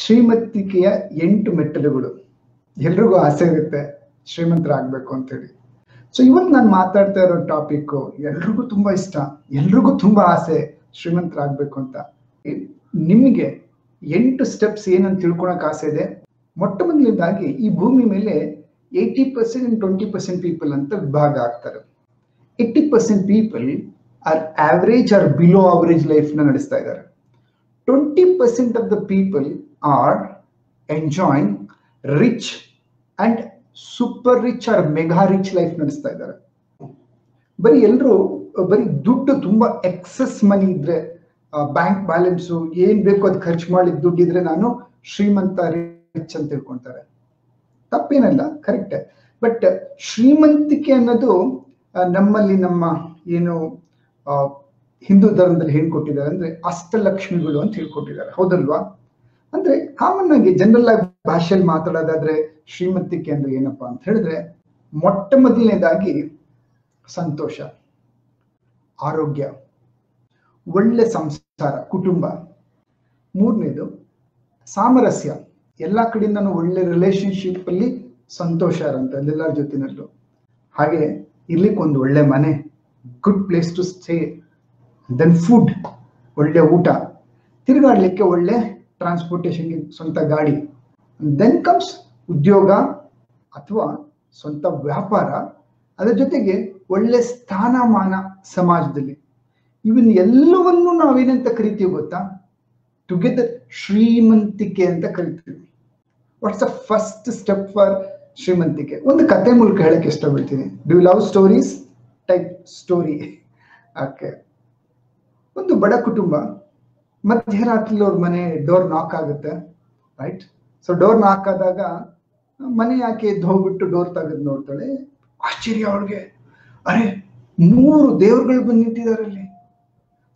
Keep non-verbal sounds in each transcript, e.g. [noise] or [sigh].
ಶ್ರೀಮಂತಿಕೆಯ ಎಂಟು ಮೆಟ್ಟಲುಗಳು. ಎಲ್ರಿಗೂ ಆಸೆ ಇರುತ್ತೆ ಶ್ರೀಮಂತರಾಗಬೇಕು ಅಂತೇಳಿ. ಸೊ ಇವತ್ತು ನಾನು ಮಾತಾಡ್ತಾ ಇರೋ ಟಾಪಿಕ್ ಎಲ್ರಿಗೂ ತುಂಬಾ ಇಷ್ಟ, ಎಲ್ರಿಗೂ ತುಂಬಾ ಆಸೆ ಶ್ರೀಮಂತರಾಗಬೇಕು ಅಂತ. ನಿಮಗೆ ಎಂಟು ಸ್ಟೆಪ್ಸ್ ಏನಂತ ತಿಳ್ಕೊಳಕ್ ಆಸೆ ಇದೆ? ಮೊಟ್ಟ ಮೊದಲನೇದಾಗಿ ಈ ಭೂಮಿ ಮೇಲೆ eighty percent twenty percent people ಅಂತ ವಿಭಾಗ ಆಗ್ತಾರೆ eighty percent people are average or below average ಲೈಫ್ನ ನಡೆಸ್ತಾ ಇದ್ದಾರೆ. Twenty percent of the people are enjoying rich and super rich or mega rich life ನಡೆಸ್ತಾ ಇದ್ದಾರೆ. ಬರೀ ಎಲ್ಲರೂ ಬರೀ ದುಡ್ಡು ತುಂಬಾ ಎಕ್ಸೆಸ್ ಮನಿ ಇದ್ರೆ ಬ್ಯಾಂಕ್ ಬ್ಯಾಲೆನ್ಸು ಏನ್ ಬೇಕೋ ಅದು ಖರ್ಚು ಮಾಡಿ ದುಡ್ಡಿದ್ರೆ ನಾನು ಶ್ರೀಮಂತ ರಿಚ್ ಅಂತ ತಿಳ್ಕೊಂತಾರೆ ತಪ್ಪೇನಲ್ಲ ಕರೆಕ್ಟ್ ಬಟ್ ಶ್ರೀಮಂತಿಕೆ ಅನ್ನೋದು ನಮ್ಮಲ್ಲಿ ನಮ್ಮ ಏನು ಹಿಂದೂ ಧರ್ಮದಲ್ಲಿ ಹೇಳ್ಕೊಟ್ಟಿದ್ದಾರೆ ಅಂದ್ರೆ ಅಷ್ಟಲಕ್ಷ್ಮಿಗಳು ಅಂತ ಹೇಳ್ಕೊಟ್ಟಿದ್ದಾರೆ. ಹೌದಲ್ವಾ? ಅಂದ್ರೆ ಕಾಮನ್ ಆಗಿ ಜನರಲ್ ಆಗಿ ಭಾಷೆಯಲ್ಲಿ ಮಾತಾಡೋದಾದ್ರೆ ಶ್ರೀಮಂತಿಕೆ ಅಂದ್ರೆ ಏನಪ್ಪಾ ಅಂತ ಹೇಳಿದ್ರೆ ಮೊಟ್ಟ ಮೊದಲನೇದಾಗಿ ಸಂತೋಷ, ಆರೋಗ್ಯ, ಒಳ್ಳೆ ಸಂಸಾರ, ಕುಟುಂಬ. ಮೂರನೇದು ಸಾಮರಸ್ಯ. ಎಲ್ಲ ಕಡೆಯಿಂದನೂ ಒಳ್ಳೆ ರಿಲೇಶನ್ಶಿಪ್ ಅಲ್ಲಿ ಸಂತೋಷ ಇರಂತ ಎಲ್ಲರ ಜೊತೆನಲ್ಲೂ. ಹಾಗೆ ಇರ್ಲಿಕ್ಕೆ ಒಂದು ಒಳ್ಳೆ ಮನೆ good place to stay then food ಒಳ್ಳೆ ಊಟ. ತಿರುಗಾಡ್ಲಿಕ್ಕೆ ಒಳ್ಳೆ ಟ್ರಾನ್ಸ್ಪೋರ್ಟೇಷನ್ಗೆ ಸ್ವಂತ ಗಾಡಿ. ದೆನ್ ಕಮ್ಸ್ ಉದ್ಯೋಗ ಅಥವಾ ಸ್ವಂತ ವ್ಯಾಪಾರ. ಅದರ ಜೊತೆಗೆ ಒಳ್ಳೆ ಸ್ಥಾನಮಾನ ಸಮಾಜದಲ್ಲಿ. ಇವನ್ ಎಲ್ಲವನ್ನು ನಾವೇನಂತ ಕರಿತೀವಿ ಗೊತ್ತಾ? ಟುಗೆದರ್ ಶ್ರೀಮಂತಿಕೆ ಅಂತ ಕರಿತೀವಿ. What's a first step for ಶ್ರೀಮಂತಿಕೆ? ಒಂದು ಕತೆ ಮೂಲಕ ಹೇಳಕ್ಕೆ ಇಷ್ಟಪಡ್ತೀನಿ. Do love stories type story okay ಒಂದು ಬಡ ಕುಟುಂಬ ಮಧ್ಯರಾತ್ರಿ ಅವ್ರ ಮನೆ ಡೋರ್ ನಾಕ್ ಆಗುತ್ತೆ ರೈಟ್ ಸೊ ಡೋರ್ ನಾಕ್ ಆದಾಗ ಮನೆ ಯಾಕೆ ಎದ್ದು ಹೋಗ್ಬಿಟ್ಟು ಡೋರ್ ತೆಗೆದು ನೋಡ್ತಾಳೆ? ಆಶ್ಚರ್ಯ ಅವ್ರಿಗೆ ಅರೆ ಮೂರು ದೇವ್ರುಗಳು ಬಂದು ನಿಂತಿದ್ದಾರೆ ಅಲ್ಲಿ.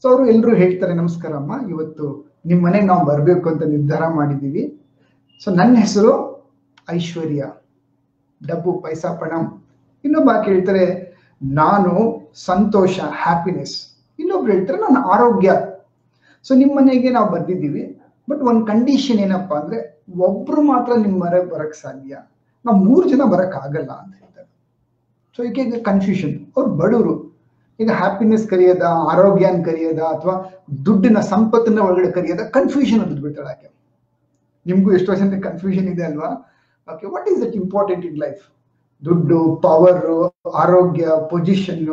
ಸೊ ಅವರು ಎಲ್ಲರೂ ಹೇಳ್ತಾರೆ, ನಮಸ್ಕಾರ ಅಮ್ಮ, ಇವತ್ತು ನಿಮ್ಮ ಮನೆಗೆ ನಾವು ಬರಬೇಕು ಅಂತ ನಿರ್ಧಾರ ಮಾಡಿದ್ದೀವಿ ಸೊ ನನ್ನ ಹೆಸರು ಐಶ್ವರ್ಯ. ಡಬ್ಬು, ಪೈಸಾ, ಪಣಂ. ಇನ್ನೊಬ್ಬ ಹೇಳ್ತಾರೆ, ನಾನು ಸಂತೋಷ ಹ್ಯಾಪಿನೆಸ್ ಇನ್ನೊಬ್ರು ಹೇಳ್ತಾರೆ ನಾನು ಆರೋಗ್ಯ. ಸೊ ನಿಮ್ಮ ಮನೆಗೆ ನಾವು ಬಂದಿದ್ದೀವಿ. ಬಟ್ ಒಂದು ಕಂಡೀಷನ್ ಏನಪ್ಪಾ ಅಂದ್ರೆ, ಒಬ್ರು ಮಾತ್ರ ನಿಮ್ಮ ಮನೆ ಬರಕ್ ಸಾಧ್ಯ. ನಾವು ಮೂರು ಜನ ಬರಕ್ ಆಗಲ್ಲ ಅಂತ ಹೇಳ್ತಾರೆ. ಸೊ ಈಗ ಕನ್ಫ್ಯೂಷನ್ ಅವ್ರು ಬಡವರು. ಈಗ ಹ್ಯಾಪಿನೆಸ್ ಕರೆಯೋದ, ಆರೋಗ್ಯನ ಕರೆಯೋದ, ಅಥವಾ ದುಡ್ಡಿನ ಸಂಪತ್ತನ್ನ ಒಳಗಡೆ ಕರೆಯೋದ ಕನ್ಫ್ಯೂಷನ್ ಅಂತ ಬಿಡ್ತಾಳೆ ಆಕೆ. ನಿಮ್ಗೂ ಎಷ್ಟೋ ಜನ ಕನ್ಫ್ಯೂಷನ್ ಇದೆ ಅಲ್ವಾ? Okay what is that important in life ದುಡ್ಡು ಪವರ್ ಆರೋಗ್ಯ position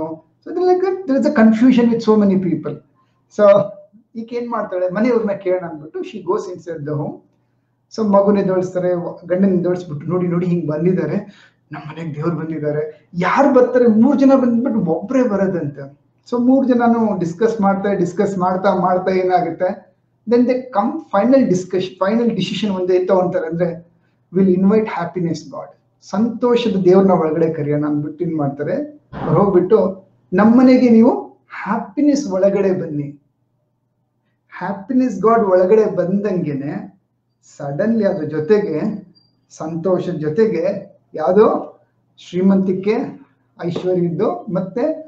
so like there is a confusion with so many people so ಈಗ ಏನ್ ಮಾಡ್ತಾಳೆ ಮನೆಯವ್ರನ್ನ ಕೇಳೋಣ ಅಂದ್ಬಿಟ್ಟು she goes inside the home so ಮಗುನೇ ದೋಳಿಸ್ತಾರೆ ಗಂಡನ ದೋಳಿಸ್ಬಿಟ್ಟು ನೋಡಿ ನೋಡಿ ಹಿಂಗ್ ಬಂದಿದ್ದಾರೆ. ನಮ್ಮ ಮನೆಗೆ ದೇವ್ರು ಬಂದಿದ್ದಾರೆ. ಯಾರು ಬರ್ತಾರೆ? ಮೂರ್ ಜನ ಬಂದ್ಬಿಟ್ಟು ಒಬ್ಬರೇ ಬರೋದಂತೆ. ಸೊ ಮೂರ್ ಜನನು ಡಿಸ್ಕಸ್ ಮಾಡ್ತಾ ಡಿಸ್ಕಸ್ ಮಾಡ್ತಾ ಮಾಡ್ತಾ ಏನಾಗುತ್ತೆ? Then they come final discuss final decision ಒಂದೇ ತಗೊಂತಾರೆ ಅಂದ್ರೆ ವಿಲ್ ಇನ್ವೈಟ್ ಹ್ಯಾಪಿನೆಸ್ ಗಾಡ್ ಸಂತೋಷದ ದೇವ್ರನ್ನ ಒಳಗಡೆ ಕರೆಯೋಣ ಅಂದ್ಬಿಟ್ಟು ಏನ್ ಮಾಡ್ತಾರೆ? ಹೋಗ್ಬಿಟ್ಟು ನಮ್ಮನೆಗೆ ನೀವು ಹ್ಯಾಪಿನೆಸ್ ಒಳಗಡೆ ಬನ್ನಿ. ಹ್ಯಾಪಿನೆಸ್ ಗಾಡ್ ಒಳಗಡೆ ಬಂದಂಗೆನೆ ಸಡನ್ಲಿ ಅದ್ರ ಜೊತೆಗೆ, ಸಂತೋಷದ ಜೊತೆಗೆ ಯಾವುದೋ? ಶ್ರೀಮಂತಿಕೆ, ಐಶ್ವರ್ಯದ್ದು ಮತ್ತೆ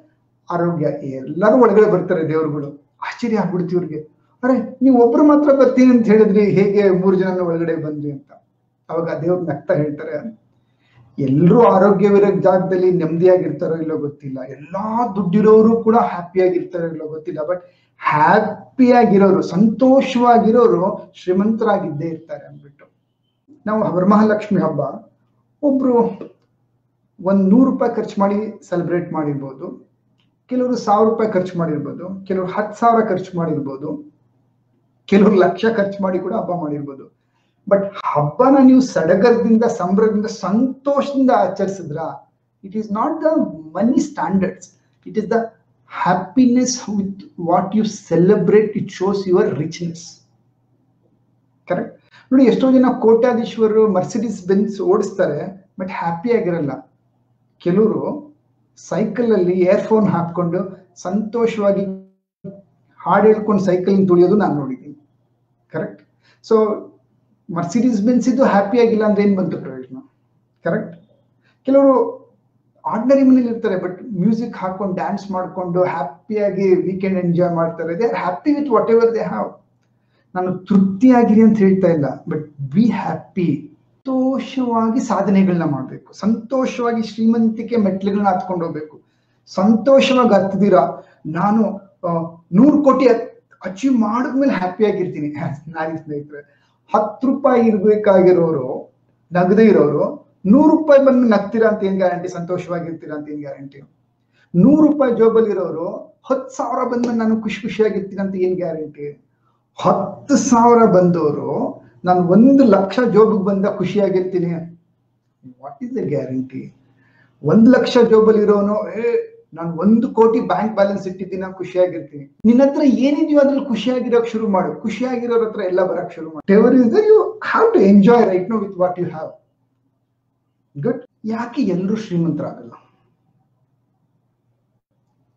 ಆರೋಗ್ಯ. ಎಲ್ಲರೂ ಒಳಗಡೆ ಬರ್ತಾರೆ ದೇವ್ರುಗಳು. ಆಶ್ಚರ್ಯ ಆಗ್ಬಿಡ್ತಿ ಇವ್ರಿಗೆ. ಅರೆ, ನೀವು ಒಬ್ರು ಮಾತ್ರ ಬರ್ತೀನಿ ಅಂತ ಹೇಳಿದ್ರಿ ಹೇಗೆ ಮೂರು ಜನ ಒಳಗಡೆ ಬಂದ್ರಿ ಅಂತ? ಅವಾಗ ದೇವ್ರ ನಗ್ತಾ ಹೇಳ್ತಾರೆ. ಎಲ್ಲರೂ ಆರೋಗ್ಯವಿರೋ ಜಾಗದಲ್ಲಿ ನೆಮ್ಮದಿಯಾಗಿರ್ತಾರೋ ಇಲ್ಲೋ ಗೊತ್ತಿಲ್ಲ. ಎಲ್ಲಾ ದುಡ್ಡಿರೋರು ಕೂಡ ಹ್ಯಾಪಿಯಾಗಿರ್ತಾರೋ ಇಲ್ಲೋ ಗೊತ್ತಿಲ್ಲ. ಬಟ್ ಹ್ಯಾಪಿಯಾಗಿರೋರು ಸಂತೋಷವಾಗಿರೋರು ಶ್ರೀಮಂತರಾಗಿದ್ದೇ ಇರ್ತಾರೆ ಅಂದ್ಬಿಟ್ಟು. ನಾವು ವರಮಹಾಲಕ್ಷ್ಮಿ ಹಬ್ಬ, ಒಬ್ರು ಒಂದು ನೂರು ರೂಪಾಯಿ ಖರ್ಚು ಮಾಡಿ ಸೆಲೆಬ್ರೇಟ್ ಮಾಡಿರ್ಬೋದು. ಕೆಲವರು ಸಾವಿರ ರೂಪಾಯಿ ಖರ್ಚು ಮಾಡಿರ್ಬೋದು. ಕೆಲವರು ಹತ್ತು ಸಾವಿರ ಖರ್ಚು ಮಾಡಿರ್ಬೋದು. ಕೆಲವರು ಲಕ್ಷ ಖರ್ಚು ಮಾಡಿ ಕೂಡ ಹಬ್ಬ ಮಾಡಿರ್ಬೋದು. ಬಟ್ ಹಬ್ಬನ ನೀವು ಸಡಗರದಿಂದ, ಸಂಭ್ರಮದಿಂದ, ಸಂತೋಷದಿಂದ ಆಚರಿಸಿದ್ರ? It is not the money standards it is the happiness with what you celebrate it shows your richness. Correct ನೋಡಿ, ಎಷ್ಟೋ ಜನ ಕೋಟ್ಯಾಧೀಶ್ವರರು ಮರ್ಸಿಡಿಸ್ ಬೆನ್ಸ್ ಓಡಿಸ್ತಾರೆ ಬಟ್ ಹ್ಯಾಪಿ ಆಗಿರಲ್ಲ. ಕೆಲವರು ಸೈಕಲ್ ಅಲ್ಲಿ ಇಯರ್ಫೋನ್ ಹಾಕೊಂಡು ಸಂತೋಷವಾಗಿ ಹಾಡು ಹೇಳ್ಕೊಂಡು ಸೈಕಲ್ ತುಳಿಯೋದು ನಾನು ನೋಡಿದ್ದೀನಿ. ಕರೆಕ್ಟ್ ಸೊ ಮರ್ಸಿಡೀಸ್ ಬೆನ್ಸ್ ಇದು ಹ್ಯಾಪಿ ಆಗಿಲ್ಲ ಅಂದ್ರೆ ಏನ್ ಬಂತು ಪ್ರಯೋಜನ? ಕರೆಕ್ಟ್ ಕೆಲವರು ಆರ್ಡಿನರಿ ಮನೇಲಿ ಇರ್ತಾರೆ ಬಟ್ ಮ್ಯೂಸಿಕ್ ಹಾಕೊಂಡು ಡ್ಯಾನ್ಸ್ ಮಾಡಿಕೊಂಡು ಹ್ಯಾಪಿಯಾಗಿ ವೀಕೆಂಡ್ ಎಂಜಾಯ್ ಮಾಡ್ತಾರೆ. They are happy with whatever they have ನಾನು ತೃಪ್ತಿಯಾಗಿರಿ ಅಂತ ಹೇಳ್ತಾ ಇಲ್ಲ ಬಟ್ ಬಿ ಹ್ಯಾಪಿ ಸಂತೋಷವಾಗಿ ಸಾಧನೆಗಳನ್ನ ಮಾಡಬೇಕು. ಸಂತೋಷವಾಗಿ ಶ್ರೀಮಂತಿಕೆ ಮೆಟ್ಲುಗಳನ್ನ ಹತ್ಕೊಂಡು ಹೋಗ್ಬೇಕು. ಸಂತೋಷವಾಗಿ ಹತ್ತಿದಿರ ನಾನು ನೂರು ಕೋಟಿ ಅಚೀವ್ ಮಾಡಿದ್ಮೇಲೆ ಹ್ಯಾಪಿ ಆಗಿರ್ತೀನಿ. [laughs] ನಾನು ಸ್ನೇಹಿತರೆ, ಹತ್ತು ರೂಪಾಯಿ ಇರ್ಬೇಕಾಗಿರೋರು, ನಗದೇ ಇರೋರು ನೂರು ರೂಪಾಯಿ ಬಂದು ನಗ್ತೀರಾ ಅಂತ ಏನ್ ಗ್ಯಾರಂಟಿ ಸಂತೋಷವಾಗಿರ್ತೀರಾ ಅಂತ ಏನ್ ಗ್ಯಾರಂಟಿ ನೂರು ರೂಪಾಯಿ ಜೋಬಲ್ಲಿ ಇರೋರು ಹತ್ತು ಸಾವಿರ ಬಂದು ನಾನು ಖುಷಿ ಖುಷಿಯಾಗಿರ್ತೀನಿ ಅಂತ ಏನ್ ಗ್ಯಾರಂಟಿ ಹತ್ತು ಸಾವಿರ ಬಂದವರು ನಾನು ಒಂದು ಲಕ್ಷ ಜೋಬಿಗೆ ಬಂದ ಖುಷಿಯಾಗಿರ್ತೀನಿ. ವಾಟ್ ಇಸ್ ದ ಗ್ಯಾರಂಟಿ ಒಂದು ಲಕ್ಷ ಜೋಬಲ್ಲಿ ಇರೋನು, ಏ, ನಾನು ಒಂದು ಕೋಟಿ ಬ್ಯಾಂಕ್ ಬ್ಯಾಲೆನ್ಸ್ ಇಟ್ಟಿದ್ದೀನಿ, ಖುಷಿಯಾಗಿರ್ತೀನಿ. ನಿನ್ನ ಹತ್ರ ಏನಿದೆಯೋ ಅದ್ರಲ್ಲಿ ಖುಷಿಯಾಗಿರೋಕ್ ಶುರು ಮಾಡು. ಖುಷಿಯಾಗಿರೋರ ಹತ್ರ ಎಲ್ಲ ಬರಕ್ ಶುರು ಮಾಡು. Whatever is you have to enjoy right now with what you have good ಯಾಕೆ ಎಲ್ಲರೂ ಶ್ರೀಮಂತರಾಗಲ್ಲ?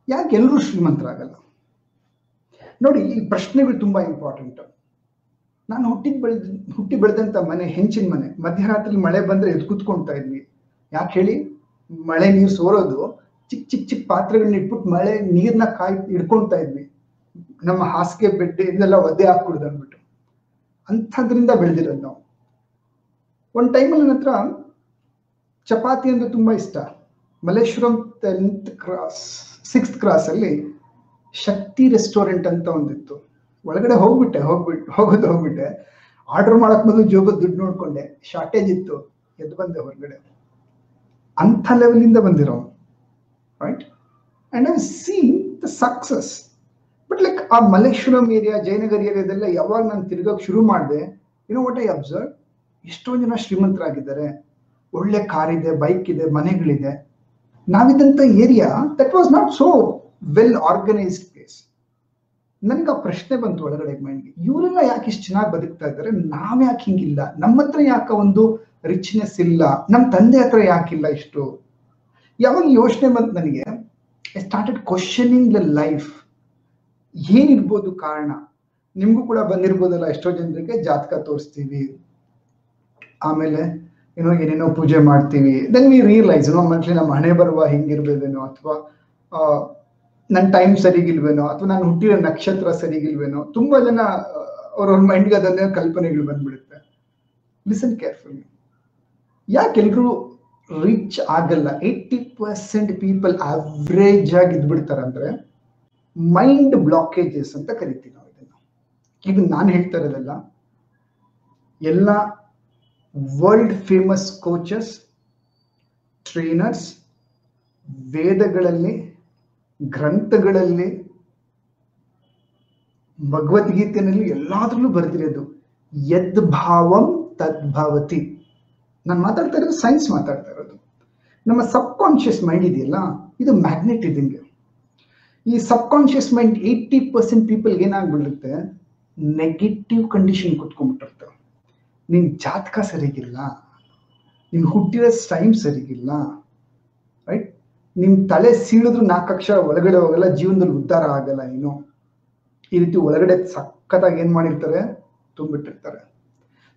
ಯಾಕೆ ಎಲ್ಲರೂ ಶ್ರೀಮಂತರಾಗಲ್ಲ? ನೋಡಿ, ಈ ಪ್ರಶ್ನೆಗಳು ತುಂಬಾ ಇಂಪಾರ್ಟೆಂಟ್ ನಾನು ಹುಟ್ಟಿದ ಬೆಳೆದ, ಹುಟ್ಟಿ ಬೆಳೆದಂತ ಮನೆ, ಹೆಂಚಿನ ಮನೆ, ಮಧ್ಯರಾತ್ರಿ ಮಳೆ ಬಂದ್ರೆ ಎದ್ದು ಕುತ್ಕೊಳ್ತಾ ಇದ್ವಿ. ಯಾಕೆ ಹೇಳಿ? ಮಳೆ ನೀರು ಸೋರೋದು ಚಿಕ್ಕ ಚಿಕ್ಕ ಚಿಕ್ಕ ಪಾತ್ರೆಗಳನ್ನ ಇಟ್ಬಿಟ್ಟು ಮಳೆ ನೀರ್ನ ಕಾಯ್ ಇಡ್ಕೊಳ್ತಾ ಇದ್ವಿ. ನಮ್ಮ ಹಾಸಿಗೆ ಬೆಡ್ ಇದೆಲ್ಲ ಒದ್ದೆ ಹಾಕ್ಬಿಡ್ದು ಅಂದ್ಬಿಟ್ಟು. ಅಂಥದ್ರಿಂದ ಬೆಳೆದಿರೋದು ನಾವು. ಒಂದ್ ಟೈಮಲ್ಲಿ ನನ್ನ ಹತ್ರ ಚಪಾತಿ ಅಂದರೆ ತುಂಬಾ ಇಷ್ಟ. Malleshwaram tenth cross sixth cross ಅಲ್ಲಿ ಶಕ್ತಿ ರೆಸ್ಟೋರೆಂಟ್ ಅಂತ ಒಂದಿತ್ತು. ಒಳಗಡೆ ಹೋಗ್ಬಿಟ್ಟೆ ಹೋಗ್ಬಿಟ್ಟು ಹೋಗೋದು ಹೋಗ್ಬಿಟ್ಟೆ. ಆರ್ಡರ್ ಮಾಡಕ್ ಮೊದಲು ಜೋಬದ್ ದುಡ್ಡು ನೋಡ್ಕೊಂಡೆ. ಶಾರ್ಟೇಜ್ ಇತ್ತು. ಎದ್ದು ಬಂದೆ ಹೊರಗಡೆ. ಅಂಥ ಲೆವೆಲಿಂದ ಬಂದಿರೋ right and I seen the success but like ಆ ಮಲ್ಲೇಶ್ವರಂ ಏರಿಯಾ ಜಯನಗರ್ ಏರಿಯಾದೆಲ್ಲ ಯಾವಾಗ ನಾನು ತಿರ್ಗೋಕೆ ಶುರು ಮಾಡಿದೆ ಯುನೋ ವಾಟ್ ಐ ಅಬ್ಸರ್ವ್ ಎಷ್ಟೊಂದು ಜನ ಶ್ರೀಮಂತರಾಗಿದ್ದಾರೆ. ಒಳ್ಳೆ ಕಾರ್ ಇದೆ ಬೈಕ್ ಇದೆ, ಮನೆಗಳಿದೆ. ನಾವಿದ್ದಂತ area that was not so well organised place ನನಗೆ ಆ ಪ್ರಶ್ನೆ ಬಂತು ಒಳಗಡೆ ಮೈಂಡ್ಗೆ. ಇವರೆಲ್ಲ ಯಾಕೆ ಇಷ್ಟು ಚೆನ್ನಾಗಿ ಬದುಕ್ತಾ ಇದ್ದಾರೆ? ನಾವ್ ಯಾಕೆ ಹಿಂಗಿಲ್ಲ? ನಮ್ಮ ಹತ್ರ ಯಾಕೆ ಒಂದು ರಿಚ್ನೆಸ್ ಇಲ್ಲ? ನಮ್ಮ ತಂದೆ ಹತ್ರ ಯಾಕಿಲ್ಲ ಇಷ್ಟು? ಯಾವಾಗ ಯೋಚನೆ ಬಂತು ನನಗೆ I started questioning the life ಏನಿರ್ಬೋದು ಕಾರಣ? ನಿಮಗೂ ಕೂಡ ಬಂದಿರ್ಬೋದಲ್ಲ ಎಷ್ಟೋ ಜನರಿಗೆ ಜಾತಕ ತೋರಿಸ್ತೀವಿ. ಆಮೇಲೆ ಏನೋ ಏನೇನೋ ಪೂಜೆ ಮಾಡ್ತೀವಿ. ದೆನ್ ವಿ ರಿಯಲೈಸ್ ಏನೋ ಮನುಷ್ಯ ನಮ್ಮ ಹಣೆ ಬರುವ ಹೆಂಗಿರ್ಬೋದೇನೋ ಅಥವಾ ನನ್ನ ಟೈಮ್ ಸರಿಗಿಲ್ವೇನೋ ಅಥವಾ ನಾನು ಹುಟ್ಟಿರೋ ನಕ್ಷತ್ರ ಸರಿಗಿಲ್ವೇನೋ. ತುಂಬಾ ಜನ ಅವ್ರವ್ರ ಮೈಂಡ್ಗೆ ಅದನ್ನೇ ಕಲ್ಪನೆಗಳು ಬಂದ್ಬಿಡುತ್ತೆ. ಲಿಸನ್ ಕೇರ್ಫುಲಿ ಯಾಕೆಲ್ರು ರಿಚ್ ಆಗಲ್ಲ? ಏಯ್ಟಿ ಪರ್ಸೆಂಟ್ ಪೀಪಲ್ ಆವ್ರೇಜ್ ಆಗಿ ಇದ್ಬಿಡ್ತಾರಂದ್ರೆ ಮೈಂಡ್ ಬ್ಲಾಕೇಜಸ್ ಅಂತ ಕರಿತೀವಿ ನಾವು ಇದನ್ನ ಇದು ನಾನು ಹೇಳ್ತಾ ಇರೋದಲ್ಲ, ಎಲ್ಲ ವರ್ಲ್ಡ್ ಫೇಮಸ್ ಕೋಚಸ್ ಟ್ರೈನರ್ಸ್ ವೇದಗಳಲ್ಲಿ ಗ್ರಂಥಗಳಲ್ಲಿ ಭಗವದ್ಗೀತೆಯಲ್ಲಿ ಎಲ್ಲಾದ್ರಲ್ಲೂ ಬರೆದಿರೋದು. ಯದ್ ಭಾವಂ ತದ್ಭವತಿ ನಾನು ಮಾತಾಡ್ತಾ ಇರೋದು ಸೈನ್ಸ್ ಮಾತಾಡ್ತಾ ಇರೋದು. ನಮ್ಮ ಸಬ್ ಕಾನ್ಶಿಯಸ್ ಮೈಂಡ್ ಇದೆಯಲ್ಲ, ಇದು ಮ್ಯಾಗ್ನೆಟ್ ಇದ್ದಂಗೆ. ಈ ಸಬ್ ಕಾನ್ಶಿಯಸ್ ಮೈಂಡ್ ಏಯ್ಟಿ ಪರ್ಸೆಂಟ್ ಪೀಪಲ್ಗೆ ಏನಾಗ್ಬಿಡುತ್ತೆ? ನೆಗೆಟಿವ್ ಕಂಡೀಷನ್ ಕುತ್ಕೊಂಡ್ಬಿಟ್ಟಿರ್ತಾರೆ ನಿನ್ ಜಾತಕ ಸರಿಗಿಲ್ಲ, ನಿನ್ ಹುಟ್ಟಿರೋ ಟೈಮ್ ಸರಿಗಿಲ್ಲ ರೈಟ್ ನಿಮ್ ತಲೆ ಸೀಳಿದ್ರು ನಾಲ್ಕು ಅಕ್ಷರ ಒಳಗಡೆ ಹೋಗಲ್ಲ, ಜೀವನದಲ್ಲಿ ಉದ್ಧಾರ ಆಗಲ್ಲ ಏನು. ಈ ರೀತಿ ಒಳಗಡೆ ಸಖತ್ತಾಗಿ ಏನ್ ಮಾಡಿರ್ತಾರೆ? ತುಂಬಿಟ್ಟಿರ್ತಾರೆ.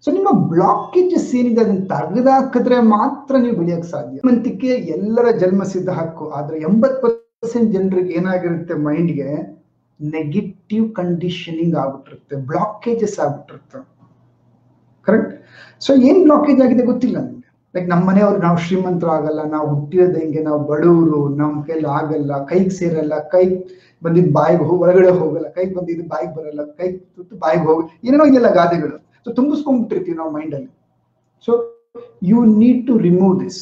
ಸೊ ನಿಮ್ಮ ಬ್ಲಾಕೇಜಸ್ ಏನಿದೆ ಅದನ್ನ ತೆಗೆದಾಕಿದ್ರೆ ಮಾತ್ರ ನೀವು ಬೆಳೆಯಕ್ ಸಾಧ್ಯ. ಮಂತಿಕೆ ಎಲ್ಲರ ಜನ್ಮ ಸಿದ್ಧ ಹಕ್ಕು, ಆದ್ರೆ ಎಂಬತ್ ಪರ್ಸೆಂಟ್ ಜನರಿಗೆ ಏನಾಗಿರುತ್ತೆ ಮೈಂಡ್ಗೆ ನೆಗೆಟಿವ್ ಕಂಡೀಷನಿಂಗ್ ಆಗ್ಬಿಟ್ಟಿರುತ್ತೆ ಬ್ಲಾಕೇಜಸ್ ಆಗ್ಬಿಟ್ಟಿರುತ್ತೆ. ಕರೆಕ್ಟ್ ಸೊ ಏನ್ ಬ್ಲಾಕೇಜ್ ಆಗಿದೆ ಗೊತ್ತಿಲ್ಲ ನಿಮ್ಗೆ. ಲೈಕ್ ನಮ್ಮ ಮನೆಯವ್ರು ನಾವು ಶ್ರೀಮಂತರು ಆಗಲ್ಲ ನಾವು ಹುಟ್ಟಿರೋದು ಹೆಂಗೆ, ನಾವು ಬಡವರು, ನಮ್ಮ ಕೈಲಿ ಆಗಲ್ಲ, ಕೈಗೆ ಸೇರಲ್ಲ, ಕೈ ಬಂದಿದ್ ಬಾಯಿಗೆ ಒಳಗಡೆ ಹೋಗಲ್ಲ, ಕೈಗೆ ಬಂದಿದ್ದು ಬಾಯಿಗೆ ಬರಲ್ಲ, ಕೈ ತುತ್ತು ಬಾಯಿಗೆ ಹೋಗಿ, ಏನೇನೋ ಇದೆಲ್ಲ ಗಾದೆಗಳು. ಸೊ ತುಂಬಿಸ್ಕೊಂಡ್ಬಿಟ್ಟಿರ್ತೀವಿ ನಾವು ಮೈಂಡ್ ಅಲ್ಲಿ. So you need to remove this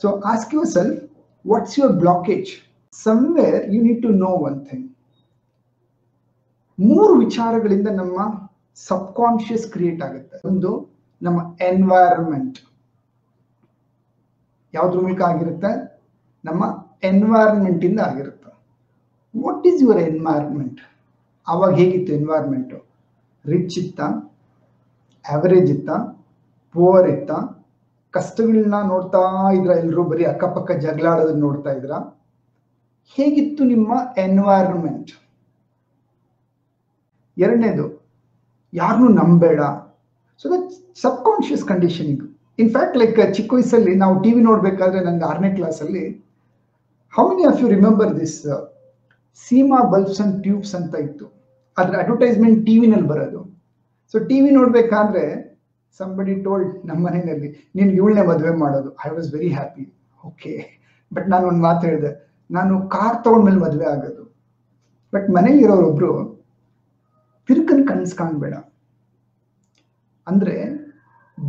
so ask yourself what's your blockage somewhere you need to know one thing ಮೂರು ವಿಚಾರಗಳಿಂದ ನಮ್ಮ ಸಬ್ ಕಾನ್ಶಿಯಸ್ ಕ್ರಿಯೇಟ್ ಆಗುತ್ತೆ. ಒಂದು ನಮ್ಮ ಎನ್ವೈರನ್ಮೆಂಟ್ ಯಾವ್ದ್ರ ಮೂಲಕ ಆಗಿರುತ್ತೆ? ನಮ್ಮ ಎನ್ವೈರನ್ಮೆಂಟ್ ಇಂದ ಆಗಿರುತ್ತೆ. ವಾಟ್ ಈಸ್ ಯುವರ್ ಎನ್ವೈರನ್ಮೆಂಟ್ ಅವಾಗ ಹೇಗಿತ್ತು ಎನ್ವೈರನ್ಮೆಂಟು ರಿಚ್ ಇತ್ತ? ಆವರೇಜ್ ಇತ್ತ? ಪುವರ್ ಇತ್ತ? ಕಷ್ಟಗಳನ್ನ ನೋಡ್ತಾ ಇದ್ರ ಎಲ್ಲರೂ ಬರೀ ಅಕ್ಕಪಕ್ಕ ಜಗಳಾಡೋದನ್ನ ನೋಡ್ತಾ ಇದ್ರ? ಹೇಗಿತ್ತು ನಿಮ್ಮ ಎನ್ವೈರನ್ಮೆಂಟ್ ಎರಡನೇದು ಯಾರನ್ನೂ ನಂಬೇಡ. So that sub conscious in in fact like ಚಿಕ್ಕ ವಯಸ್ಸಲ್ಲಿ ನಾವು ಟಿ ವಿ ನೋಡಬೇಕಾದ್ರೆ ನಂಗೆ ಆರನೇ ಕ್ಲಾಸಲ್ಲಿ how many of you remember this Seema bulbs and tubes ಅಂತ ಇತ್ತು. ಅದ್ರ ಅಡ್ವರ್ಟೈಸ್ಮೆಂಟ್ ಟಿ ವಿನಲ್ಲಿ ಬರೋದು. ಸೊ ಟಿ ವಿ ನೋಡಬೇಕಾದ್ರೆ ಸಂಬಡಿ ಟೋಲ್ಡ್ ನಮ್ಮ ಮನೆಯಲ್ಲಿ, ನೀನು ಇವಳನ್ನೇ ಮದುವೆ ಮಾಡೋದು. I was very happy okay but ನಾನು ಒಂದು ಮಾತು ಹೇಳಿದೆ, ನಾನು ಕಾರ್ ತಗೊಂಡ್ಮೇಲೆ ಮದುವೆ ಆಗೋದು. ಬಟ್ ಮನೆಯಲ್ಲಿರೋರೊಬ್ರು ತಿರುಕನ್ ಕನ್ಸ್ ಕಾಣ್ಬೇಡ. ಅಂದ್ರೆ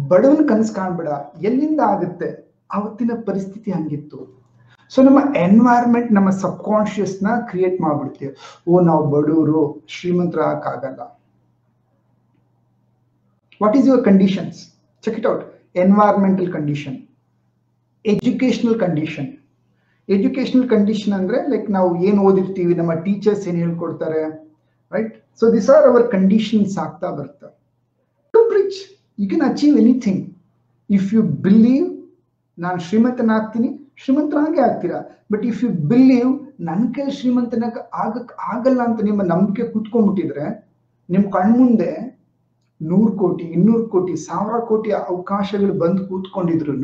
ಬಡವನ್ ಕನ್ಸ್ ಕಾಣ್ಬೇಡ. ಎಲ್ಲಿಂದ ಆಗುತ್ತೆ? ಅವತ್ತಿನ ಪರಿಸ್ಥಿತಿ ಹಂಗಿತ್ತು. ಸೊ ನಮ್ಮ ಎನ್ವೈರ್ಮೆಂಟ್ ನಮ್ಮ ಸಬ್ ಕಾನ್ಶಿಯಸ್ನ ಕ್ರಿಯೇಟ್ ಮಾಡ್ಬಿಡ್ತೀವಿ. ಓ, ನಾವು ಬಡವರು ಶ್ರೀಮಂತರ ಆಗಲ್ಲ. What is your conditions check it out environmental condition educational condition educational condition ಅಂದ್ರೆ ಲೈಕ್ ನಾವು ಏನ್ ಓದಿರ್ತೀವಿ? ನಮ್ಮ ಟೀಚರ್ಸ್ ಏನ್ ಹೇಳ್ಕೊಡ್ತಾರೆ? Right so this are our conditions ಆಗ್ತಾ ಬರುತ್ತೆ to bridge you can achieve anything if you believe ನಾನು ಶ್ರೀಮಂತನಾಗ್ತೀನಿ ಶ್ರೀಮಂತನಾಗೆ ಆಗ್ತೀರಾ ಬಟ್ ಇಫ್ ಯು ಬಿಲೀವ್ ನನ್ನ ಕೈ ಶ್ರೀಮಂತನಾಗ ಆಗಕ್ ಆಗಲ್ಲ ಅಂತ ನಿಮ್ಮ ನಂಬಿಕೆ ಕುತ್ಕೊಂಡ್ಬಿಟ್ಟಿದ್ರೆ ನಿಮ್ ಕಣ್ಮುಂದೆ ನೂರು ಕೋಟಿ ಇನ್ನೂರು ಕೋಟಿ ಸಾವಿರ ಕೋಟಿ ಅವಕಾಶಗಳು ಬಂದು ಕೂತ್ಕೊಂಡಿದ್ರು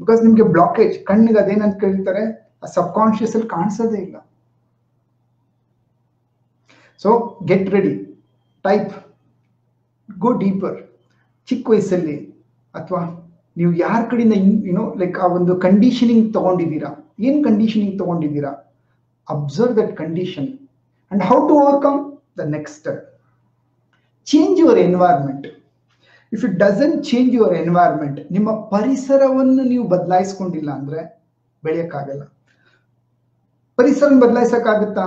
ಬಿಕಾಸ್ ನಿಮ್ಗೆ ಬ್ಲಾಕೇಜ್ ಕಣ್ಣಿಗೆ ಅದೇನಂತ ಕೇಳ್ತಾರೆ ಸಬ್ ಕಾನ್ಶಿಯಸ್ ಅಲ್ಲಿ ಕಾಣಿಸೋದೇ ಇಲ್ಲ so get ready type go deeper ಚಿಕ್ಕ ವಯಸ್ಸಲ್ಲಿ ಅಥವಾ ನೀವು ಯಾರ ಕಡೆಯಿಂದ ಯುನೋ ಲೈಕ್ ಆ ಒಂದು ಕಂಡೀಷನಿಂಗ್ ತಗೊಂಡಿದ್ದೀರಾ? ಏನು conditioning ತಗೊಂಡಿದ್ದೀರಾ? Observe that condition and how to overcome the next change your environment if it doesn't change your environment ನಿಮ್ಮ ಪರಿಸರವನ್ನು ನೀವು ಬದಲಾಯಿಸ್ಕೊಂಡಿಲ್ಲ ಅಂದ್ರೆ ಬೆಳೆಯಕ್ಕಾಗಲ್ಲ. ಪರಿಸರ ಬದಲಾಯಿಸಕ್ಕಾಗುತ್ತಾ?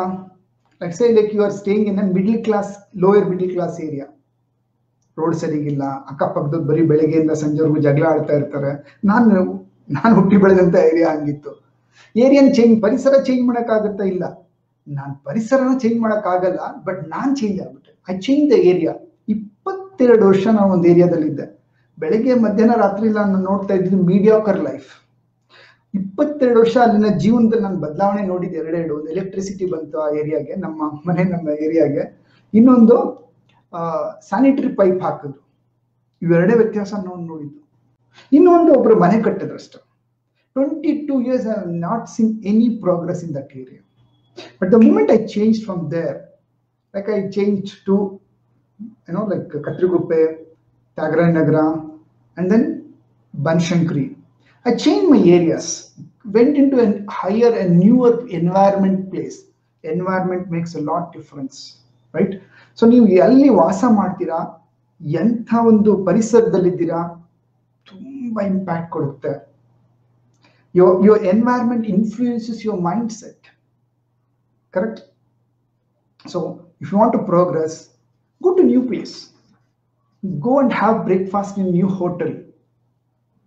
Like say you are staying in middle class lower middle class area road ಸರಿಗಿಲ್ಲ ಅಕ್ಕಪಕ್ಕದ ಬರೀ ಬೆಳಗ್ಗೆಯಿಂದ ಸಂಜೆವರೆಗೂ ಜಗಳ ಆಡ್ತಾ ಇರ್ತಾರೆ. ನಾನು ನಾನು ಹುಟ್ಟಿ ಬೆಳೆದಂತ ಏರಿಯಾ ಹಂಗಿತ್ತು. ಏರಿಯನ್ ಚೇಂಜ್ ಪರಿಸರ ಚೇಂಜ್ ಮಾಡೋಕ್ಕಾಗುತ್ತಾ ಇಲ್ಲ. ನಾನು ಪರಿಸರನ ಚೇಂಜ್ ಮಾಡೋಕ್ಕಾಗಲ್ಲ ಬಟ್ ನಾನು ಚೇಂಜ್ ಆಗ್ಬಿಟ್ಟೆ. ಐ ಚೇಂಜ್ ದ ಏರಿಯಾ ಇಪ್ಪತ್ತೆರಡು ವರ್ಷ ನಾವು ಒಂದು ಏರಿಯಾದಲ್ಲಿದ್ದೆ ಬೆಳಗ್ಗೆ, ಮಧ್ಯಾಹ್ನ, ರಾತ್ರಿ ನಾನು ನೋಡ್ತಾ ಇದ್ದೀನಿ ಮೀಡಿಯಾಕರ್ ಲೈಫ್ ಇಪ್ಪತ್ತೆರಡು ವರ್ಷ ಅಲ್ಲಿನ ಜೀವನದಲ್ಲಿ ನಾನು ಬದಲಾವಣೆ ನೋಡಿದ್ದೆ ಎರಡೆರಡು ಒಂದು ಎಲೆಕ್ಟ್ರಿಸಿಟಿ ಬಂತು ಆ ಏರಿಯಾಗೆ ನಮ್ಮ ಮನೆ, ನಮ್ಮ ಏರಿಯಾಗೆ ಇನ್ನೊಂದು ಸ್ಯಾನಿಟರಿ ಪೈಪ್ ಹಾಕಿದ್ರು ಇವೆರಡೇ ವ್ಯತ್ಯಾಸ ನಾವು ನೋಡಿದ್ದು. ಇನ್ನೊಂದು ಒಬ್ರು ಮನೆ ಕಟ್ಟಿದ್ರು ಅಷ್ಟೇ. Twenty two years I not seen any progress in that area but the moment I change from there like I change to ಏನೋ like Katriguppe Thyagaraja Nagar and then Banashankari I changed my areas, went into a higher and newer environment place. Environment makes a lot difference, right? So ನೀವು ಎಲ್ಲಿ ವಾಸ ಮಾಡ್ತೀರಾ ಎಂಥ ಒಂದು ಪರಿಸರದಲ್ಲಿದ್ದೀರಾ ತುಂಬಾ impact ಕೊಡುತ್ತೆ your your environment influences your mindset correct so if you want to progress go to new place go and have breakfast in new hotel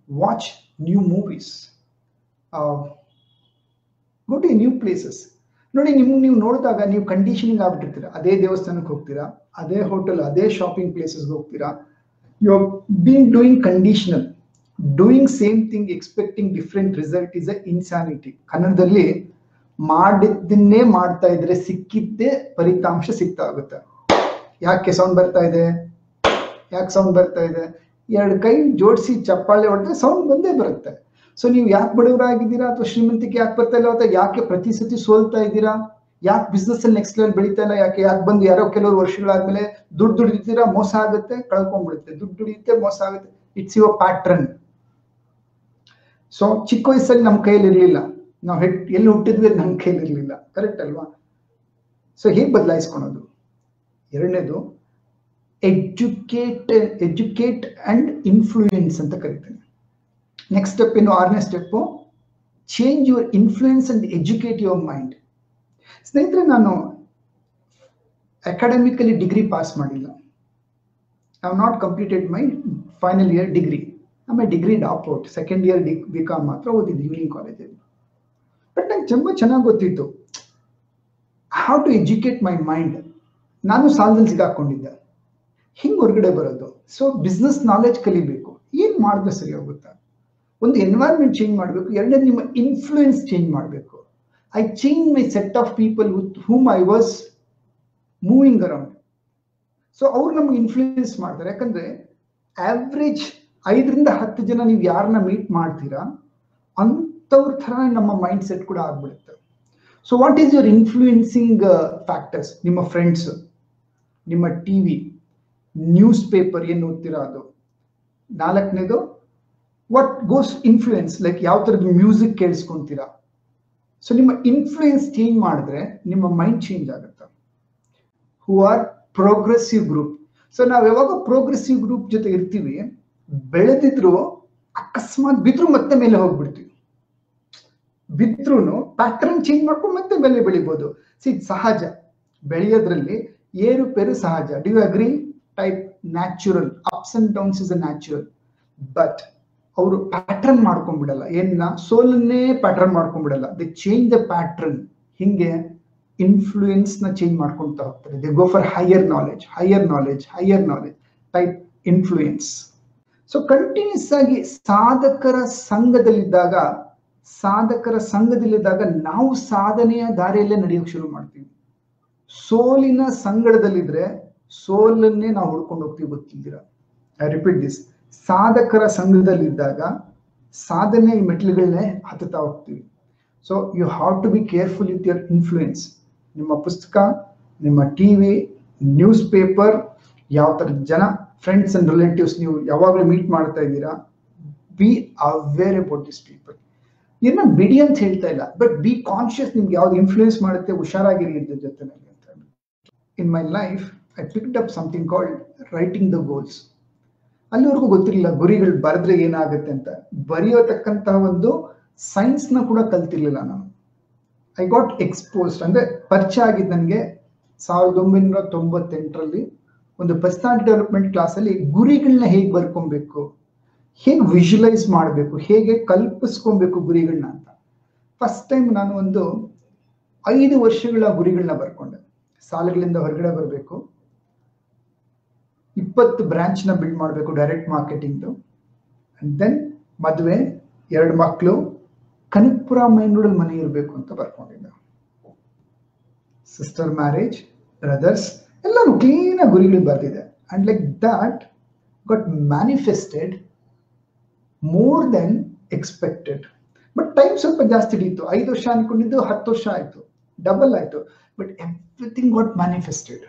watch new movies uh, go to new places. ನೋಡಿ ನಿಮ್ಗೆ ನೀವು ನೋಡಿದಾಗ ನೀವು conditioning ಆಗ್ಬಿಟ್ಟಿರ್ತೀರ. ಅದೇ ದೇವಸ್ಥಾನಕ್ಕೆ ಹೋಗ್ತೀರಾ ಅದೇ hotel ಅದೇ ಶಾಪಿಂಗ್ ಪ್ಲೇಸಸ್ಗೆ ಹೋಗ್ತೀರಾ. You been doing conditional doing same thing expecting different result is a insanity ಕನ್ನಡದಲ್ಲಿ ಮಾಡಿದ್ದನ್ನೇ ಮಾಡ್ತಾ ಇದ್ರೆ ಸಿಕ್ಕಿದ್ದೇ ಫಲಿತಾಂಶ ಸಿಗ್ತಾ ಆಗುತ್ತೆ. ಯಾಕೆ ಸೌಂಡ್ ಬರ್ತಾ ಇದೆ? ಯಾಕೆ ಸೌಂಡ್ ಬರ್ತಾ ಇದೆ? ಎರಡು ಕೈ ಜೋಡಿಸಿ ಚಪ್ಪಾಳೆ ಹೊಡೆದ್ರೆ ಸೌಂಡ್ ಬಂದೇ ಬರುತ್ತೆ. ಸೊ ನೀವು ಯಾಕೆ ಬಡವರಾಗಿದ್ದೀರಾ ಅಥವಾ ಶ್ರೀಮಂತಿಕೆ ಯಾಕೆ ಬರ್ತಾ ಇಲ್ಲ ಅಥವಾ ಯಾಕೆ ಪ್ರತಿ ಸತಿ ಸೋಲ್ತಾ ಇದ್ದೀರಾ? ಯಾಕೆ ಬಿಸ್ನೆಸ್ ಅಲ್ಲಿ ನೆಕ್ಸ್ಟ್ ಲೆವೆಲ್ ಬೆಳೀತಾ ಇಲ್ಲ? ಯಾಕೆ ಯಾಕೆ ಬಂದು ಯಾರೋ ಕೆಲವರು ವರ್ಷಗಳಾದ್ಮೇಲೆ ದುಡ್ಡು ದುಡಿತೀರಾ ಮೋಸ ಆಗುತ್ತೆ, ಕಳ್ಕೊಂಡ್ಬಿಡುತ್ತೆ. ದುಡ್ಡು ದುಡಿಯುತ್ತೆ, ಮೋಸ ಆಗುತ್ತೆ. ಇಟ್ಸ್ ಯುವ ಪ್ಯಾಟ್ರನ್ ಸೊ ಚಿಕ್ಕ ವಯಸ್ಸಲ್ಲಿ ನಮ್ಮ ಕೈಯಲ್ಲಿ ಇರಲಿಲ್ಲ ನಾವು ಹೆಟ್, ಎಲ್ಲಿ ಹುಟ್ಟಿದ್ವಿ ನಮ್ಮ ಕೈಯಲ್ಲಿ ಇರಲಿಲ್ಲ ಕರೆಕ್ಟ್ ಅಲ್ವಾ? ಸೊ ಹೇಗೆ ಬದಲಾಯಿಸ್ಕೊಳೋದು? ಎರಡನೇದು ಎಜುಕೇಟ್ ಎಜುಕೇಟ್ ಅಂಡ್ ಇನ್ಫ್ಲೂಯೆನ್ಸ್ ಅಂತ ಕರಿತೇನೆ ನೆಕ್ಸ್ಟ್ ಸ್ಟೆಪ್ ಇನ್ನು ಆರನೇ step change your influence and educate your mind ಸ್ನೇಹಿತರೆ, ನಾನು ಅಕಾಡೆಮಿಕಲಿ ಡಿಗ್ರಿ ಪಾಸ್ ಮಾಡಿಲ್ಲ. I not completed my final year degree ಆಮೇಲೆ degree drop out second year D B com ಮಾತ್ರ ಓದಿದ್ದು evening ಕಾಲೇಜಲ್ಲಿ ಬಟ್ ನಂಗೆ ತುಂಬ ಚೆನ್ನಾಗಿ ಗೊತ್ತಿತ್ತು. How to educate my mind ನಾನು ಸಾಲದಲ್ಲಿ ಸಿಗಾಕೊಂಡಿದ್ದೆ. ಹಿಂಗೆ ಹೊರಗಡೆ ಬರೋದು. ಸೊ ಬಿಸ್ನೆಸ್ ನಾಲೆಜ್ ಕಲಿಬೇಕು. ಏನು ಮಾಡಿದ್ರೆ ಸರಿ ಹೋಗುತ್ತಾ? ಒಂದು ಎನ್ವೈರ್ಮೆಂಟ್ ಚೇಂಜ್ ಮಾಡಬೇಕು. ಎರಡನೇ ನಿಮ್ಮ ಇನ್ಫ್ಲೂಯೆನ್ಸ್ ಚೇಂಜ್ ಮಾಡಬೇಕು. I change my set of people with whom I was moving around so ಅವ್ರು ನಮ್ಗೆ ಇನ್ಫ್ಲೂಯೆನ್ಸ್ ಮಾಡ್ತಾರೆ. ಯಾಕಂದ್ರೆ ಆವ್ರೇಜ್ ಐದರಿಂದ ಹತ್ತು ಜನ ನೀವು ಯಾರನ್ನ ಮೀಟ್ ಮಾಡ್ತೀರಾ, ಅಂಥವ್ರ ಥರ ನಮ್ಮ ಮೈಂಡ್ ಸೆಟ್ ಕೂಡ ಆಗ್ಬಿಡುತ್ತೆ. So what is your influencing factors ನಿಮ್ಮ ಫ್ರೆಂಡ್ಸ್ ನಿಮ್ಮ ಟಿ ವಿ ನ್ಯೂಸ್ ಪೇಪರ್ ಏನು ಓದ್ತೀರಾ ಅದು? ನಾಲ್ಕನೇದು ವಾಟ್ ಗೋಸ್ ಇನ್ಫ್ಲೂಯೆನ್ಸ್ ಲೈಕ್ ಯಾವ ಥರದ ಮ್ಯೂಸಿಕ್ ಕೇಳಿಸ್ಕೊಂತೀರಾ? ಸೊ ನಿಮ್ಮ ಇನ್ಫ್ಲೂಯೆನ್ಸ್ ಚೇಂಜ್ ಮಾಡಿದ್ರೆ ನಿಮ್ಮ ಮೈಂಡ್ ಚೇಂಜ್ ಆಗುತ್ತೆ. Who are progressive group so ನಾವು ಯಾವಾಗ ಪ್ರೋಗ್ರೆಸಿವ್ ಗ್ರೂಪ್ ಜೊತೆ ಇರ್ತೀವಿ, ಬೆಳೆದಿದ್ರು, ಅಕಸ್ಮಾತ್ ಬಿದ್ರು ಮತ್ತೆ ಮೇಲೆ ಹೋಗ್ಬಿಡ್ತೀವಿ. ಬಿದ್ರು ಪ್ಯಾಟರ್ನ್ ಚೇಂಜ್ ಮಾಡ್ಕೊಂಡು ಮತ್ತೆ ಮೇಲೆ ಬೆಳಿಬೋದು. ಸಿ ಸಹಜ. ಬೆಳೆಯೋದ್ರಲ್ಲಿ ಏರುಪೇರು ಸಹಜ. The you agree type natural ups and downs is a natural but ಅವರು ಪ್ಯಾಟರ್ನ್ ಮಾಡ್ಕೊಂಡ್ಬಿಡಲ್ಲ ಏನ್ನ ಸೋಲನ್ನೇ ಪ್ಯಾಟರ್ನ್ ಮಾಡ್ಕೊಂಡ್ಬಿಡಲ್ಲ ದೇ ಚೇಂಜ್ ದ ಪ್ಯಾಟರ್ನ್ ಹಿಂಗೆ ಇನ್ಫ್ಲೂಯೆನ್ಸ್ನ ಚೇಂಜ್ ಮಾಡ್ಕೊಂತ ಹೋಗ್ತಾರೆ. They go for higher knowledge higher knowledge higher knowledge type influence so continuous ಆಗಿ ಸಾಧಕರ ಸಂಘದಲ್ಲಿದ್ದಾಗ ಸಾಧಕರ ಸಂಘದಲ್ಲಿದ್ದಾಗ ನಾವು ಸಾಧನೆಯ ದಾರಿಯಲ್ಲೇ ನಡೆಯೋಕೆ ಶುರು ಮಾಡ್ತೀವಿ. ಸೋಲಿನ ಸಂಗಡದಲ್ಲಿದ್ರೆ ಸೋಲನ್ನೇ ನಾವು ಹುಡ್ಕೊಂಡು ಹೋಗ್ತೀವಿ ಗೊತ್ತಿದ್ದೀರ ಐ ರಿಪೀಟ್ ದಿಸ್ ಸಾಧಕರ ಸಂಘದಲ್ಲಿದ್ದಾಗ ಸಾಧನೆ ಮೆಟ್ಲುಗಳನ್ನೇ ಹತ್ತುತ್ತಾ ಹೋಗ್ತೀವಿ. So you have to be careful with your influence ನಿಮ್ಮ ಪುಸ್ತಕ, ನಿಮ್ಮ ಟಿ ವಿ ನ್ಯೂಸ್ ಪೇಪರ್ ಯಾವ ಥರ ಜನ ಫ್ರೆಂಡ್ಸ್ ಅಂಡ್ ರಿಲೇಟಿವ್ಸ್ ನೀವು ಯಾವಾಗಲೂ ಮೀಟ್ ಮಾಡ್ತಾ ಇದ್ದೀರಾ be aware about this people ಇದನ್ನ ಬಿಡಿ ಅಂತ ಹೇಳ್ತಾ ಇಲ್ಲ ಬಟ್ ಬಿ ಕಾನ್ಶಿಯಸ್ ನಿಮ್ಗೆ ಯಾವ್ದು ಇನ್ಫ್ಲೂಯೆನ್ಸ್ ಮಾಡುತ್ತೆ, ಹುಷಾರಾಗಿರಿ ಇದ್ರ ಜೊತೆನಲ್ಲಿ ಅಂತ in my life I picked up something called writing the goals ಅಲ್ಲಿವರೆಗೂ ಗೊತ್ತಿರಲಿಲ್ಲ, ಗುರಿಗಳು ಬರೆದ್ರೆ ಏನಾಗುತ್ತೆ ಅಂತ. ಬರೆಯೋತಕ್ಕಂತಹ ಒಂದು ಸೈನ್ಸ್ನ ಕೂಡ ಕಲ್ತಿರ್ಲಿಲ್ಲ ನಾನು. ಐ ಗಾಟ್ ಎಕ್ಸ್ಪೋಸ್ಡ್ ಅಂದರೆ ಪರಿಚಯ ಆಗಿದ್ದು ನನಗೆ ಸಾವಿರದ ಒಂಬೈನೂರ ತೊಂಬತ್ತೆಂಟರಲ್ಲಿ ಒಂದು ಪರ್ಸನಾಲಿಟಿ ಡೆವಲಪ್ಮೆಂಟ್ ಕ್ಲಾಸಲ್ಲಿ ಗುರಿಗಳನ್ನ ಹೇಗೆ ಬರ್ಕೊಬೇಕು, ಹೇಗೆ ವಿಜುವಲೈಸ್ ಮಾಡಬೇಕು, ಹೇಗೆ ಕಲ್ಪಿಸ್ಕೊಬೇಕು ಗುರಿಗಳನ್ನ ಅಂತ. ಫಸ್ಟ್ ಟೈಮ್ ನಾನು ಒಂದು ಐದು ವರ್ಷಗಳ ಗುರಿಗಳನ್ನ ಬರ್ಕೊಂಡೆ. ಸಾಲಗಳಿಂದ ಹೊರಗಡೆ ಬರಬೇಕು. ಇಪ್ಪತ್ತು ಬ್ರಾಂಚ್ನ ಬಿಲ್ಡ್ ಮಾಡಬೇಕು ಡೈರೆಕ್ಟ್ ಮಾರ್ಕೆಟಿಂಗ್ದು ಅಂಡ್ ದೆನ್ ಮದುವೆ, ಎರಡು ಮಕ್ಕಳು ಕನಕ್ಪುರ ಮೈನ್ ರೋಡ್ ಮನೆ ಇರಬೇಕು ಅಂತ ಬರ್ಕೊಂಡಿದ್ದ. ಸಿಸ್ಟರ್ ಮ್ಯಾರೇಜ್ ಬ್ರದರ್ಸ್ ಎಲ್ಲಾನು ಕ್ಲೀನ್ ಆಗಿ ಗುರಿಗಳು ಬರ್ತಿದೆ and like that got manifested more then expected but time ಸ್ವಲ್ಪ ಜಾಸ್ತಿ ಹಿಡಿಯಿತು. ಐದು ವರ್ಷ ಅನ್ಕೊಂಡಿದ್ದು ಹತ್ತು ವರ್ಷ ಆಯಿತು. ಡಬಲ್ ಆಯಿತು. But everything got manifested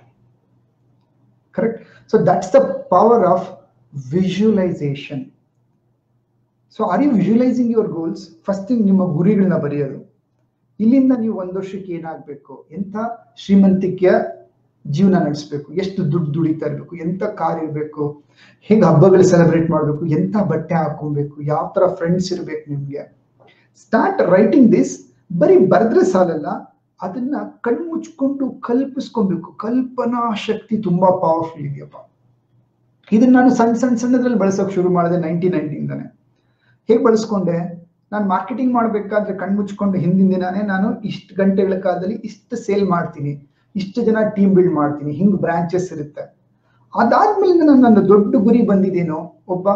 correct so that's the power of visualization. So are you visualizing your goals first thing ನಿಮ್ಮ ಗುರಿಗಳನ್ನ ಬರೆಯೋದು. ಇಲ್ಲಿಂದ ನೀವು ಒಂದು ವರ್ಷಕ್ಕೆ ಏನಾಗಬೇಕು? ಎಂಥ ಶ್ರೀಮಂತಿಕೆಯ ಜೀವನ ನಡೆಸಬೇಕು? ಎಷ್ಟು ದುಡ್ಡು ದುಡಿತಾ ಇರಬೇಕು? ಎಂಥ ಕಾರ್ ಇರಬೇಕು? ಹೇಗೆ ಹಬ್ಬಗಳು ಸೆಲೆಬ್ರೇಟ್ ಮಾಡಬೇಕು? ಎಂಥ ಬಟ್ಟೆ ಹಾಕೊಬೇಕು ಯಾವ ತರ ಫ್ರೆಂಡ್ಸ್ ಇರಬೇಕು ನಿಮಗೆ? ಸ್ಟಾರ್ಟ್ ರೈಟಿಂಗ್ ದಿಸ್ ಬರೀ ಬರೆದ್ರೆ ಸಾಲಲ್ಲ. ಅದನ್ನ ಕಣ್ಮುಚ್ಕೊಂಡು ಕಲ್ಪಿಸ್ಕೊಬೇಕು. ಕಲ್ಪನಾ ಶಕ್ತಿ ತುಂಬಾ ಪವರ್ಫುಲ್ ಇದೆಯಪ್ಪ. ಇದನ್ನ ನಾನು ಸಣ್ಣ ಸಣ್ಣ ಸಣ್ಣದ್ರಲ್ಲಿ ಬಳಸೋಕೆ ಶುರು ಮಾಡಿದೆ ನೈನ್ಟಿ ನೈನ್ಟಿಂದಾನೆ ಹೇಗೆ ಬಳಸ್ಕೊಂಡೆ? ನಾನು ಮಾರ್ಕೆಟಿಂಗ್ ಮಾಡಬೇಕಾದ್ರೆ ಕಣ್ಮುಚ್ಕೊಂಡು ಹಿಂದಿನ ದಿನಾನೇ ನಾನು ಇಷ್ಟು ಗಂಟೆಗಳ ಕಾಲದಲ್ಲಿ ಇಷ್ಟು ಸೇಲ್ ಮಾಡ್ತೀನಿ. ಇಷ್ಟು ಜನ ಟೀಮ್ ಬಿಲ್ಡ್ ಮಾಡ್ತೀನಿ. ಹಿಂಗೆ ಬ್ರಾಂಚಸ್ ಇರುತ್ತೆ. ಅದಾದ್ಮೇಲೆ ನಾನು ನನ್ನ ದೊಡ್ಡ ಗುರಿ ಬಂದಿದ್ದೇನೋ ಒಬ್ಬ.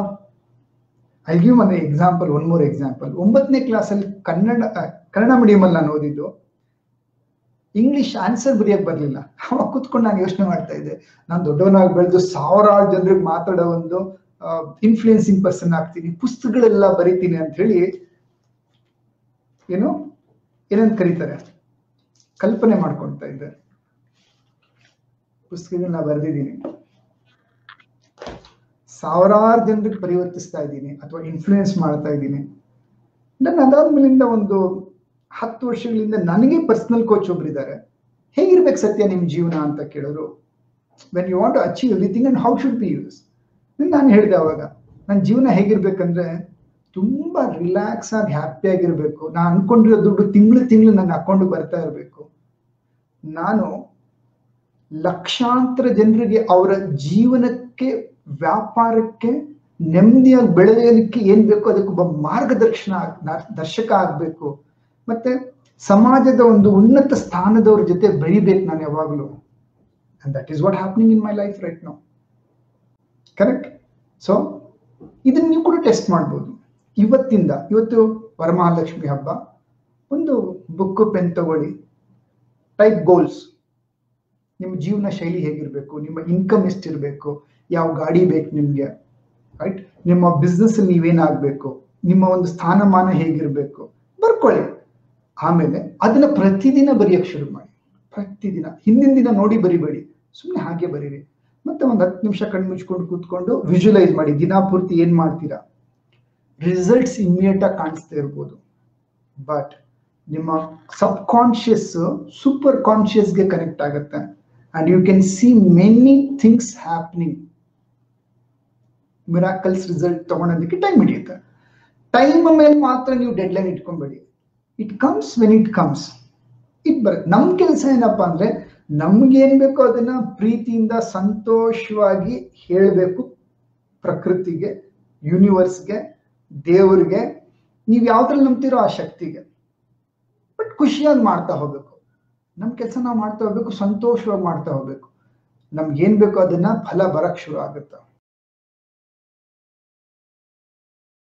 I give one example one more example ಒಂಬತ್ತನೇ ಕ್ಲಾಸಲ್ಲಿ ಕನ್ನಡ ಕನ್ನಡ ಮೀಡಿಯಮಲ್ಲಿ ನಾನು ಓದಿದ್ದು. ಇಂಗ್ಲಿಷ್ ಆನ್ಸರ್ ಬರೆಯಕ್ ಬರ್ಲಿಲ್ಲ. ಕೂತ್ಕೊಂಡು ನಾನು ಯೋಚನೆ ಮಾಡ್ತಾ ಇದ್ದೆ. ನಾನು ದೊಡ್ಡವನಾಗಿ ಬೆಳೆದು ಸಾವಿರಾರು ಜನರಿಗೆ ಮಾತಾಡೋ ಒಂದು ಇನ್ಫ್ಲುಯೆನ್ಸಿಂಗ್ ಪರ್ಸನ್ ಆಗ್ತೀನಿ, ಪುಸ್ತಕಗಳೆಲ್ಲ ಬರಿತೀನಿ ಅಂತ ಹೇಳಿ ಏನು, ಏನಂತ ಕರೀತಾರೆ? ಕಲ್ಪನೆ ಮಾಡ್ಕೊಳ್ತಾ ಇದ್ದೆ. ಪುಸ್ತಕಗಳನ್ನ ಬರೆದಿದ್ದೀನಿ. ಸಾವಿರಾರು ಜನರಿಗೆ ಪರಿವರ್ತಿಸ್ತಾ ಇದ್ದೀನಿ ಅಥವಾ ಇನ್ಫ್ಲೂಯೆನ್ಸ್ ಮಾಡ್ತಾ ಇದ್ದೀನಿ. ನನ್ನ ಅದಾದ್ಮೇಲಿಂದ ಒಂದು ಹತ್ತು ವರ್ಷಗಳಿಂದ ನನಗೆ ಪರ್ಸನಲ್ ಕೋಚ್ ಒಬ್ರಿದ್ದಾರೆ ಹೇಗಿರ್ಬೇಕು ಸತ್ಯ ನಿಮ್ಮ ಜೀವನ ಅಂತ ಕೇಳೋರು when you want to achieve everything and how should be use ನಾನು ಹೇಳಿದೆ ಅವಾಗ, ನನ್ನ ಜೀವನ ಹೇಗಿರ್ಬೇಕಂದ್ರೆ ತುಂಬ ರಿಲ್ಯಾಕ್ಸ್ ಆಗಿ ಹ್ಯಾಪಿ ಆಗಿರ್ಬೇಕು. ನಾನು ಅನ್ಕೊಂಡಿರೋ ದುಡ್ಡು ತಿಂಗಳು ತಿಂಗಳು ನನ್ನ ಅಕೌಂಟ್ ಬರ್ತಾ ಇರಬೇಕು. ನಾನು ಲಕ್ಷಾಂತರ ಜನರಿಗೆ ಅವರ ಜೀವನಕ್ಕೆ, ವ್ಯಾಪಾರಕ್ಕೆ ನೆಮ್ಮದಿಯಾಗಿ ಬೆಳೆಯಲಿಕ್ಕೆ ಏನ್ ಬೇಕೋ ಅದಕ್ಕೊಬ್ಬ ಮಾರ್ಗದರ್ಶನ ದರ್ಶಕ ಆಗ್ಬೇಕು. ಮತ್ತೆ ಸಮಾಜದ ಒಂದು ಉನ್ನತ ಸ್ಥಾನದವ್ರ ಜೊತೆ ಬೆಳಿಬೇಕು ನಾನು ಯಾವಾಗಲೂ. And that is what happening in my life right now correct so ಇದನ್ನ ನೀವು ಕೂಡ ಟೆಸ್ಟ್ ಮಾಡ್ಬೋದು. ಇವತ್ತಿಂದ, ಇವತ್ತು ವರಮಹಾಲಕ್ಷ್ಮಿ ಹಬ್ಬ, ಒಂದು ಬುಕ್ ಪೆನ್ ತಗೊಳ್ಳಿ. ಟೈಪ್ ಗೋಲ್ಸ್ ನಿಮ್ಮ ಜೀವನ ಶೈಲಿ ಹೇಗಿರಬೇಕು? ನಿಮ್ಮ ಇನ್ಕಮ್ ಎಷ್ಟಿರಬೇಕು? ಯಾವ ಗಾಡಿ ಬೇಕು ನಿಮಗೆ? ರೈಟ್ ನಿಮ್ಮ ಬಿಸ್ನೆಸ್ ನೀವೇನಾಗಬೇಕು ನೀವೇನಾಗ್ಬೇಕು? ನಿಮ್ಮ ಒಂದು ಸ್ಥಾನಮಾನ ಹೇಗಿರಬೇಕು? ಬರ್ಕೊಳ್ಳಿ. ಆಮೇಲೆ ಅದನ್ನ ಪ್ರತಿದಿನ ಬರೆಯಕ್ಕೆ ಶುರು ಮಾಡಿ. ಪ್ರತಿದಿನ. ಹಿಂದಿನ ದಿನ ನೋಡಿ ಬರಿಬೇಡಿ. ಸುಮ್ಮನೆ ಹಾಗೆ ಬರೀರಿ. ಮತ್ತೆ ಒಂದು ಹತ್ತು ನಿಮಿಷ ಕಣ್ಣು ಮುಚ್ಕೊಂಡು ಕೂತ್ಕೊಂಡು ವಿಜುವಲೈಸ್ ಮಾಡಿ. ದಿನ ಪೂರ್ತಿ ಏನ್ ಮಾಡ್ತೀರಾ? ರಿಸಲ್ಟ್ಸ್ ಇಮಿಡಿಯೇಟ್ ಆಗಿ ಕಾಣಿಸ್ತಾ ಇರ್ಬೋದು. ಬಟ್ ನಿಮ್ಮ ಸಬ್ ಕಾನ್ಶಿಯಸ್ ಸೂಪರ್ ಕಾನ್ಶಿಯಸ್ಗೆ ಕನೆಕ್ಟ್ ಆಗುತ್ತೆ. And you can see many things happening miracles result ತಗೊಳೋದಕ್ಕೆ time ಹಿಡಿಯುತ್ತೆ. ಟೈಮ್ ಮೇಲೆ ಮಾತ್ರ ನೀವು deadline ಇಟ್ಕೊಂಬೇಡಿ it comes when it comes it ಬರ ನಮ್ಮ ಕೆಲಸ ಏನಪ್ಪ ಅಂದ್ರೆ ನಮ್ಗೇನ್ ಬೇಕೋ ಅದನ್ನ ಪ್ರೀತಿಯಿಂದ ಸಂತೋಷವಾಗಿ ಹೇಳಬೇಕು ಪ್ರಕೃತಿಗೆ ಯೂನಿವರ್ಸ್ಗೆ ದೇವ್ರಿಗೆ. ನೀವು ಯಾವ್ದ್ರಲ್ಲಿ ನಂಬ್ತಿರೋ ಆ ಶಕ್ತಿಗೆ. ಬಟ್ ಖುಷಿಯಾಗಿ ಮಾಡ್ತಾ ಹೋಗ್ಬೇಕು. ನಮ್ಮ ಕೆಲಸ ನಾವು ಮಾಡ್ತಾ ಹೋಗ್ಬೇಕು, ಸಂತೋಷವಾಗಿ ಮಾಡ್ತಾ ಹೋಗ್ಬೇಕು. ನಮ್ಗೆ ಏನ್ ಬೇಕೋ ಅದನ್ನ ಫಲ ಬರಕ್ ಶುರು ಆಗುತ್ತೆ.